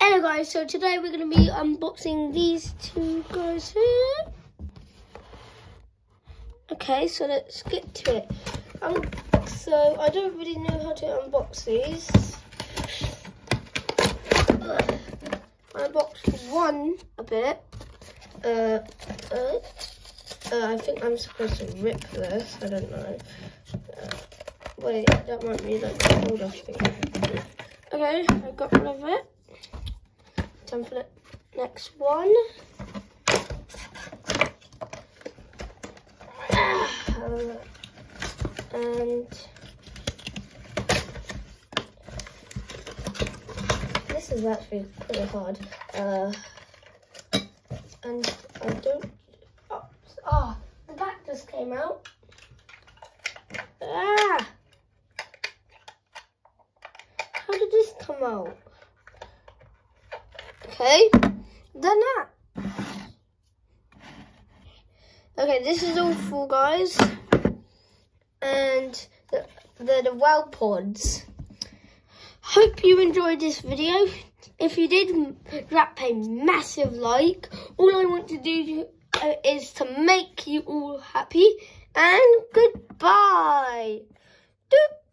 Hello guys, so today we're going to be unboxing these two guys here. Okay, so let's get to it. Um, so I don't really know how to unbox these. I unboxed one a bit. Uh, uh, uh, I think I'm supposed to rip this. I don't know. Uh, wait, that might be like the older thing. Okay, I got rid of it. Time for the next one. and this is actually pretty hard. Uh, and I don't. Oh, oh, the back just came out. Ah! How did this come out? Okay, done that. Okay, this is all full, guys. And the, the, the Wow Pods. Hope you enjoyed this video. If you did, drop a massive like. All I want to do is to make you all happy. And goodbye. Doop.